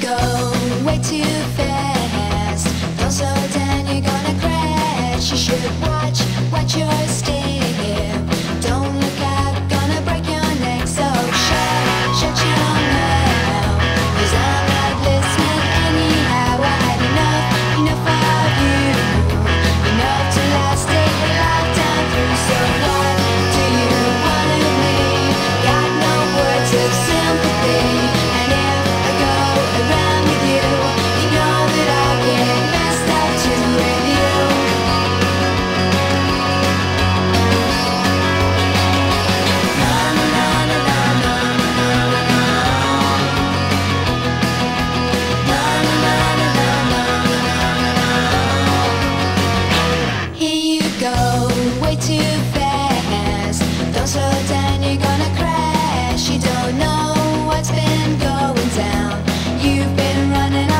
go. You've been running